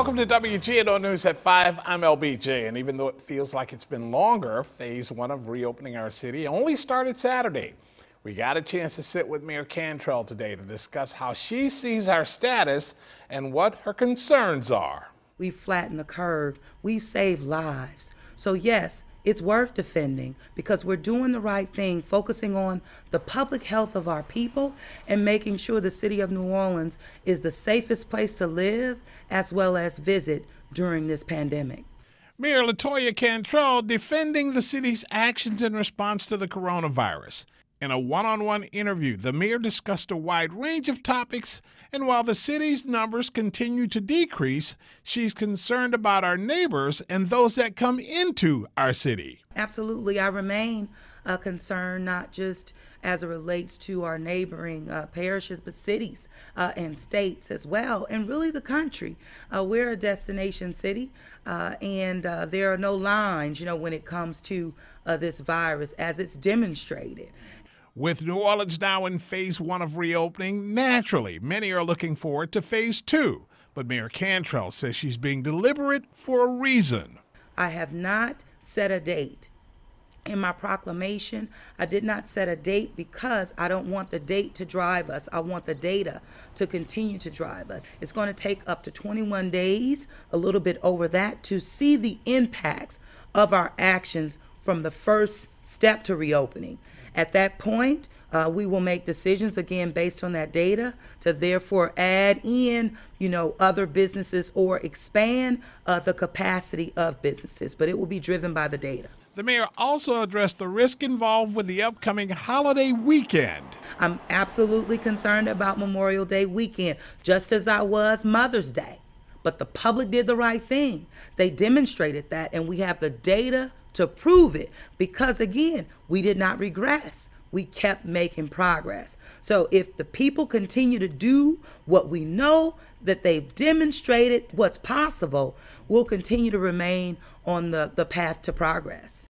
Welcome to WGNO News at 5. I'm LBJ, and even though it feels like it's been longer, phase one of reopening our city only started Saturday. We got a chance to sit with Mayor Cantrell today to discuss how she sees our status and what her concerns are. We've flattened the curve. We've saved lives. So, yes, it's worth defending because we're doing the right thing, focusing on the public health of our people and making sure the city of New Orleans is the safest place to live as well as visit during this pandemic. Mayor Latoya Cantrell defending the city's actions in response to the coronavirus. In a one on one interview, the mayor discussed a wide range of topics, and while the city's numbers continue to decrease, she's concerned about our neighbors and those that come into our city. Absolutely. I remain uh, concerned, not just as it relates to our neighboring uh, parishes, but cities uh, and states as well, and really the country. Uh, we're a destination city, uh, and uh, there are no lines, you know, when it comes to this virus as it's demonstrated. With New Orleans now in phase one of reopening, naturally, many are looking forward to phase two. But Mayor Cantrell says she's being deliberate for a reason. I have not set a date. In my proclamation, I did not set a date because I don't want the date to drive us. I want the data to continue to drive us. It's going to take up to 21 days, a little bit over that, to see the impacts of our actions from the first step to reopening. At that point, uh, we will make decisions again based on that data to therefore add in, you know, other businesses or expand uh, the capacity of businesses. But it will be driven by the data. The mayor also addressed the risk involved with the upcoming holiday weekend. I'm absolutely concerned about Memorial Day weekend, just as I was Mother's Day. But the public did the right thing. They demonstrated that, and we have the data to prove it because, again, we did not regress. We kept making progress. So, if the people continue to do what we know that they've demonstrated what's possible, we'll continue to remain on the, the path to progress.